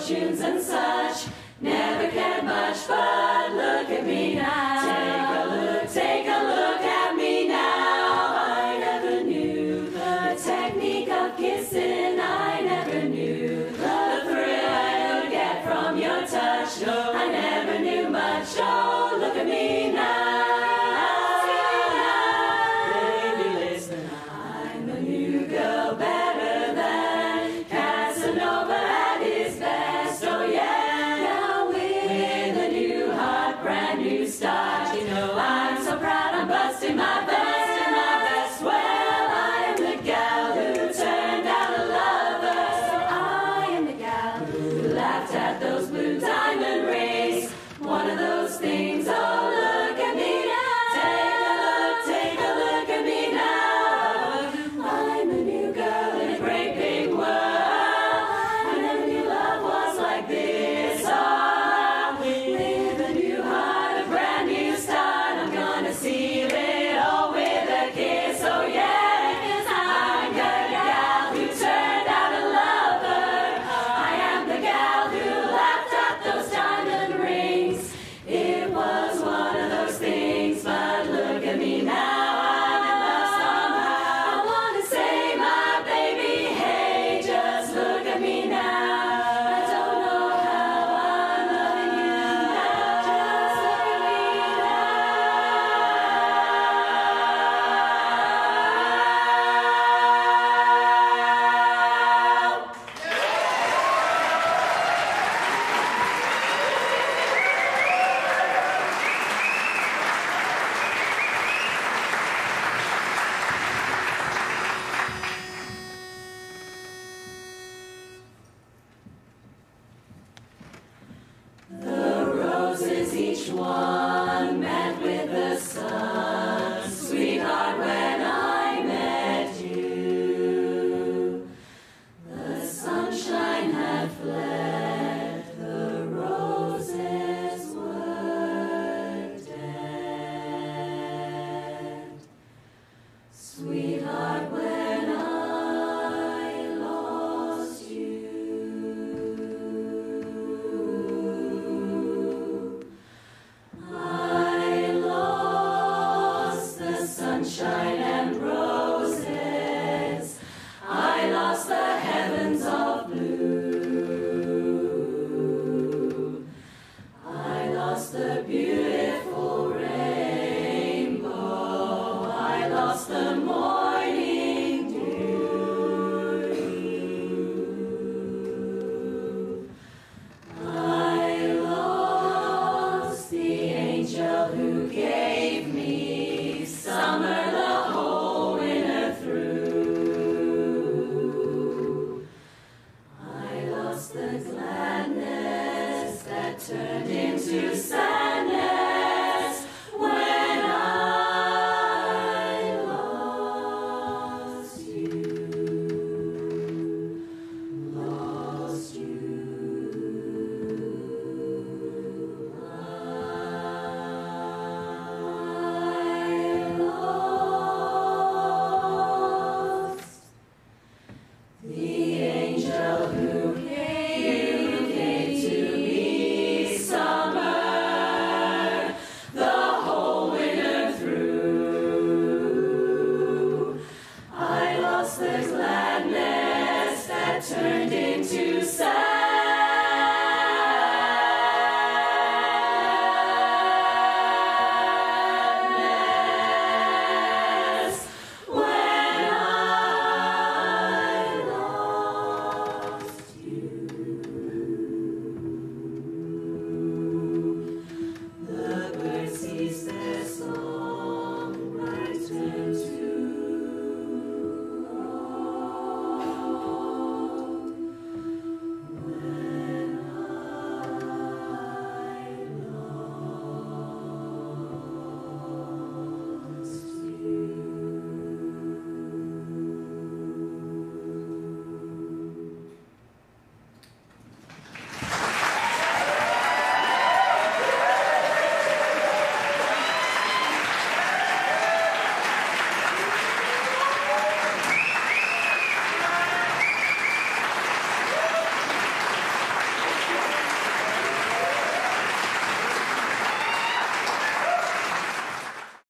tunes and such. Never cared much, but look at me now. sunshine. Yeah.